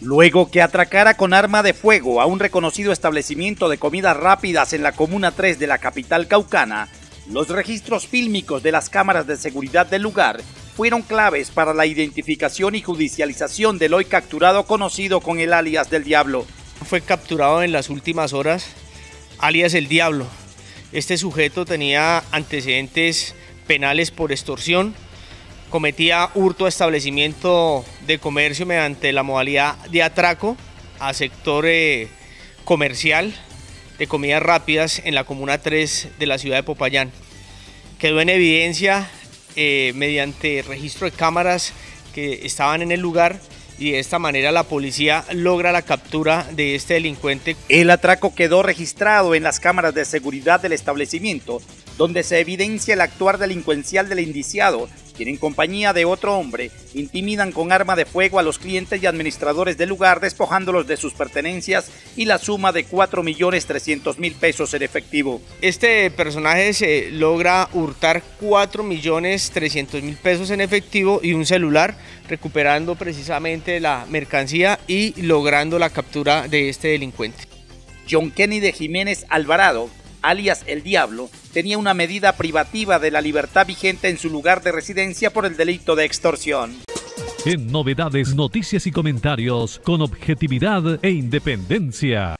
Luego que atracara con arma de fuego a un reconocido establecimiento de comidas rápidas en la Comuna 3 de la capital caucana, los registros fílmicos de las cámaras de seguridad del lugar fueron claves para la identificación y judicialización del hoy capturado conocido con el alias del Diablo. Fue capturado en las últimas horas, alias el Diablo. Este sujeto tenía antecedentes penales por extorsión, cometía hurto a establecimiento de comercio mediante la modalidad de atraco a sector eh, comercial de comidas rápidas en la Comuna 3 de la ciudad de Popayán. Quedó en evidencia eh, mediante registro de cámaras que estaban en el lugar y de esta manera la policía logra la captura de este delincuente. El atraco quedó registrado en las cámaras de seguridad del establecimiento, donde se evidencia el actuar delincuencial del indiciado, quien en compañía de otro hombre intimidan con arma de fuego a los clientes y administradores del lugar despojándolos de sus pertenencias y la suma de 4.300.000 pesos en efectivo. Este personaje se logra hurtar 4.300.000 pesos en efectivo y un celular, recuperando precisamente la mercancía y logrando la captura de este delincuente. John Kennedy Jiménez Alvarado alias El Diablo, tenía una medida privativa de la libertad vigente en su lugar de residencia por el delito de extorsión. En novedades, noticias y comentarios con objetividad e independencia.